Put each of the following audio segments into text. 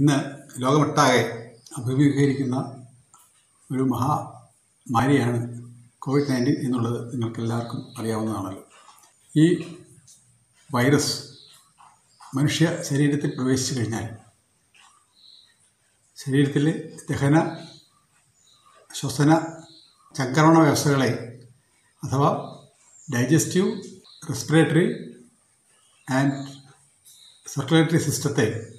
ഇന്ന് ലോകമൊട്ടാകെ അഭിമുഖീകരിക്കുന്ന ഒരു മഹാമാരിയാണ് കോവിഡ് നയന്റീൻ എന്നുള്ളത് നിങ്ങൾക്കെല്ലാവർക്കും അറിയാവുന്നതാണല്ലോ. ഈ വൈറസ് മനുഷ്യ ശരീരത്തിൽ പ്രവേശിച്ചു കഴിഞ്ഞാൽ ശരീരത്തിലെ ദഹന ശ്വസന ചക്രമണ വ്യവസ്ഥകളെ അഥവാ ഡൈജസ്റ്റീവ് റെസ്പിറേറ്ററി ആൻഡ് സർക്കുലേറ്ററി സിസ്റ്റത്തെ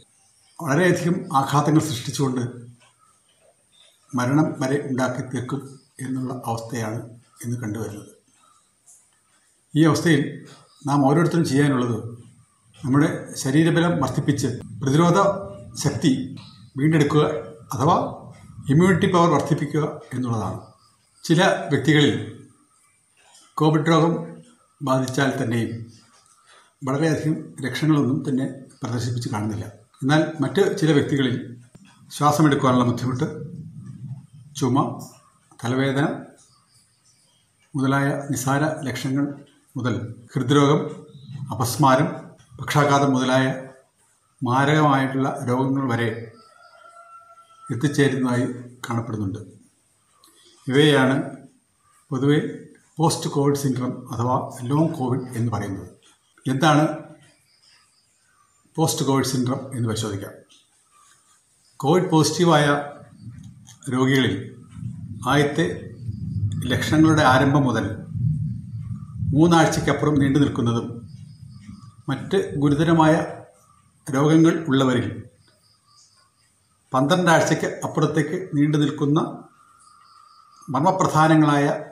വളരെയധികം ആഘാതങ്ങൾ സൃഷ്ടിച്ചുകൊണ്ട് മരണം വരെ ഉണ്ടാക്കി തീർക്കും എന്നുള്ള അവസ്ഥയാണ് ഇന്ന് കണ്ടുവരുന്നത്. ഈ അവസ്ഥയിൽ നാം ഓരോരുത്തരും ചെയ്യാനുള്ളത് നമ്മുടെ ശരീരബലം വർദ്ധിപ്പിച്ച് പ്രതിരോധ ശക്തി വീണ്ടെടുക്കുക അഥവാ ഇമ്മ്യൂണിറ്റി പവർ വർദ്ധിപ്പിക്കുക എന്നുള്ളതാണ്. ചില വ്യക്തികളിൽ കോവിഡ് രോഗം ബാധിച്ചാൽ തന്നെയും വളരെയധികം ലക്ഷണങ്ങളൊന്നും തന്നെ പ്രദർശിപ്പിച്ച് കാണുന്നില്ല. എന്നാൽ മറ്റ് ചില വ്യക്തികളിൽ ശ്വാസമെടുക്കുവാനുള്ള ബുദ്ധിമുട്ട് ചുമ തലവേദന മുതലായ നിസാര ലക്ഷണങ്ങൾ മുതൽ ഹൃദ്രോഗം അപസ്മാരം പക്ഷാഘാതം മുതലായ മാരകമായിട്ടുള്ള രോഗങ്ങൾ വരെ എത്തിച്ചേരുന്നതായി കാണപ്പെടുന്നുണ്ട്. ഇവയാണ് പൊതുവെ പോസ്റ്റ് കോവിഡ് സിൻഡ്രം അഥവാ ലോങ് കോവിഡ് എന്ന് പറയുന്നത്. എന്താണ് പോസ്റ്റ് കോവിഡ് സിൻഡ്രം എന്ന് പരിശോധിക്കാം. കോവിഡ് പോസിറ്റീവായ രോഗികളിൽ ആദ്യത്തെ ലക്ഷണങ്ങളുടെ ആരംഭം മുതൽ മൂന്നാഴ്ചയ്ക്കപ്പുറം നീണ്ടു നിൽക്കുന്നതും മറ്റ് ഗുരുതരമായ രോഗങ്ങൾ ഉള്ളവരിൽ പന്ത്രണ്ടാഴ്ചയ്ക്ക് അപ്പുറത്തേക്ക് നീണ്ടു നിൽക്കുന്ന മർമ്മപ്രധാനങ്ങളായ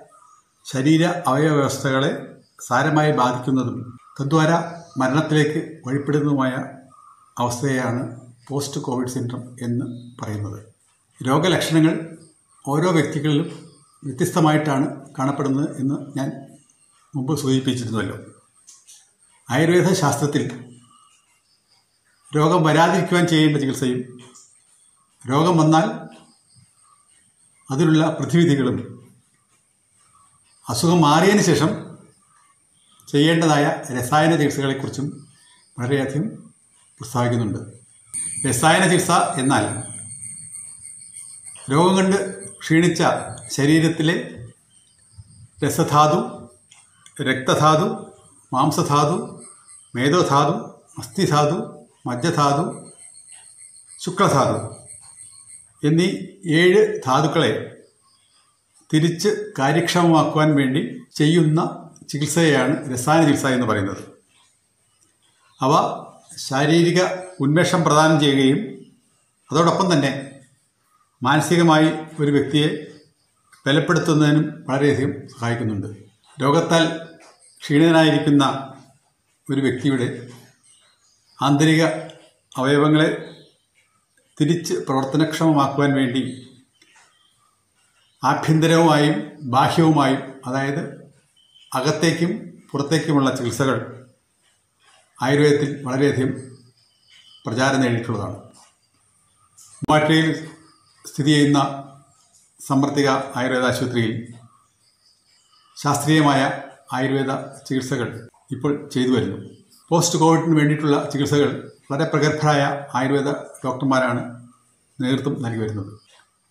ശരീര അവയവ വ്യവസ്ഥകളെ സാരമായി ബാധിക്കുന്നതും തദ്വാര മരണത്തിലേക്ക് വഴിപ്പെടുന്നതുമായ അവസ്ഥയാണ് പോസ്റ്റ് കോവിഡ് സിൻഡ്രം എന്ന് പറയുന്നത്. രോഗലക്ഷണങ്ങൾ ഓരോ വ്യക്തികളിലും വ്യത്യസ്തമായിട്ടാണ് കാണപ്പെടുന്നത് എന്ന് ഞാൻ മുമ്പ് സൂചിപ്പിച്ചിരുന്നല്ലോ. ആയുർവേദ ശാസ്ത്രത്തിൽ രോഗം വരാതിരിക്കുവാൻ ചെയ്യേണ്ട ചികിത്സയും രോഗം വന്നാൽ അതിനുള്ള പ്രതിവിധികളും അസുഖം മാറിയതിന് ശേഷം ചെയ്യേണ്ടതായ രസായന ചികിത്സകളെക്കുറിച്ചും വളരെയധികം പ്രസ്താവിക്കുന്നുണ്ട്. രസായന ചികിത്സ എന്നാൽ രോഗം കണ്ട് ക്ഷീണിച്ച ശരീരത്തിലെ രസധാതു രക്തധാതു മാംസധാതു മേധോധാതു അസ്ഥിധാതു മജ്ജധാതു ശുക്ലധാതു എന്നീ ഏഴ് ധാതുക്കളെ തിരിച്ച് കാര്യക്ഷമമാക്കുവാൻ വേണ്ടി ചെയ്യുന്ന ചികിത്സയെയാണ് രസായന ചികിത്സ എന്ന് പറയുന്നത്. അവ ശാരീരിക ഉന്മേഷം പ്രദാനം ചെയ്യുകയും അതോടൊപ്പം തന്നെ മാനസികമായി ഒരു വ്യക്തിയെ ബലപ്പെടുത്തുന്നതിനും വളരെയധികം സഹായിക്കുന്നുണ്ട്. രോഗത്താൽ ക്ഷീണിതനായിരിക്കുന്ന ഒരു വ്യക്തിയുടെ ആന്തരിക അവയവങ്ങളെ തിരിച്ച് പ്രവർത്തനക്ഷമമാക്കുവാൻ വേണ്ടി ആഭ്യന്തരവുമായും ബാഹ്യവുമായും അതായത് അകത്തേക്കും പുറത്തേക്കുമുള്ള ചികിത്സകൾ ആയുർവേദത്തിൽ വളരെയധികം പ്രചാരം നേടിയിട്ടുള്ളതാണ്. മൂവാറ്റുപുഴയിൽ സ്ഥിതി ചെയ്യുന്ന സമർത്ഥിക ആയുർവേദ ആശുപത്രിയിൽ ശാസ്ത്രീയമായ ആയുർവേദ ചികിത്സകൾ ഇപ്പോൾ ചെയ്തു വരുന്നു. പോസ്റ്റ് കോവിഡിന് വേണ്ടിയിട്ടുള്ള ചികിത്സകൾ വളരെ പ്രഗത്ഭരായ ആയുർവേദ ഡോക്ടർമാരാണ് നേതൃത്വം നൽകി വരുന്നത്.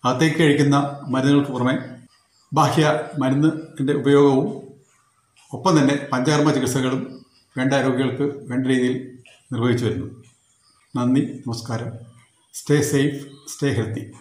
അകത്തേക്ക് കഴിക്കുന്ന മരുന്നുകൾക്ക് പുറമെ ബാഹ്യ മരുന്നിന്റെ ഉപയോഗവും ഒപ്പം തന്നെ പഞ്ചകർമ്മ ചികിത്സകളും വേണ്ട രോഗികൾക്ക് വേണ്ട രീതിയിൽ നിർവഹിച്ചു വരുന്നു. നന്ദി നമസ്കാരം. Stay safe stay healthy